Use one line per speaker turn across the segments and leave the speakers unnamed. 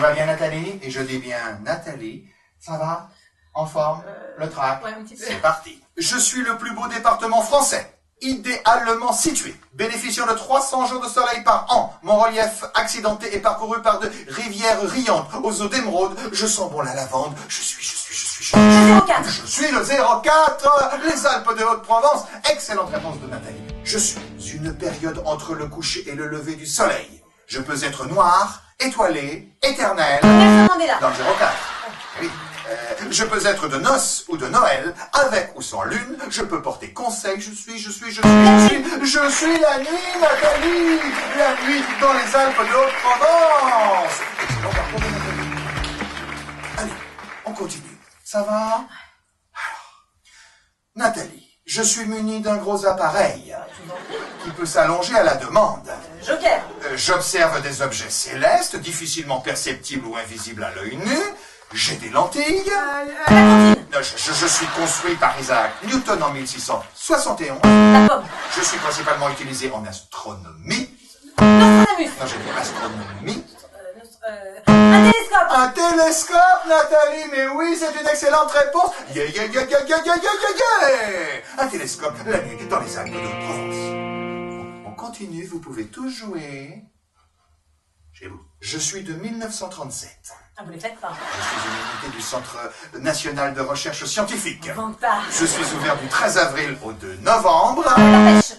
Nathalie, et je dis bien Nathalie, ça va? En forme? Le trac?
ouais, un petit peu.
C'est parti. Je suis le plus beau département français. Idéalement situé, bénéficiant de 300 jours de soleil par an, mon relief accidenté est parcouru par de rivières riantes aux eaux d'émeraude, je sens bon la lavande, je suis, je suis, je suis, je suis,
Le 04.
je suis le 04, les Alpes de Haute-Provence. Excellente réponse de Nathalie. Je suis une période entre le coucher et le lever du soleil. Je peux être noir, étoilé, éternel. Dans le 04. Oui. Euh, je peux être de noces ou de Noël, avec ou sans lune. Je peux porter conseil. Je suis, je suis, je suis, je suis, je suis la nuit, Nathalie. La nuit dans les Alpes de Haute-Provence. Excellent parcours de Nathalie. Allez, on continue. Ça va? Alors, Nathalie, je suis muni d'un gros appareil qui peut s'allonger à la demande.
Joker
j'observe des objets célestes, difficilement perceptibles ou invisibles à l'œil nu, j'ai des lentilles. Je, suis construit par Isaac Newton en 1671. Je suis principalement utilisé en astronomie. Non, j'ai dit astronomie.
Euh, un télescope
Un télescope, Nathalie Mais oui, c'est une excellente réponse Un télescope, la nuit, dans les Alpes de Provence. On continue, vous pouvez tous jouer. Je suis de 1937.
Ah, vous les faites pas.
Je suis une unité du Centre national de recherche scientifique.
Pas.
Je suis ouvert du 13 avril au 2 novembre.
La pêche.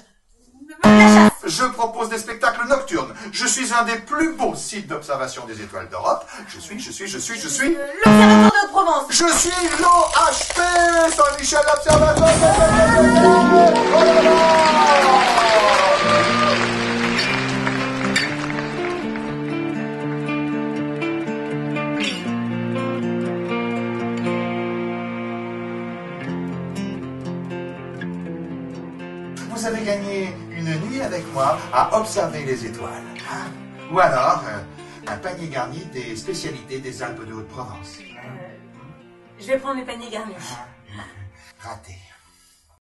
La chasse.
Je propose des spectacles nocturnes. Je suis un des plus beaux sites d'observation des étoiles d'Europe. Je suis, je suis, je suis, je suis.
L'Observatoire de Haute-Provence.
Je suis l'OHP Saint-Michel l'Observatoire. Vous avez gagné une nuit avec moi à observer les étoiles. Ou alors euh, un panier garni des spécialités des Alpes de Haute-Provence.
Je vais prendre mes paniers garnis.
Raté.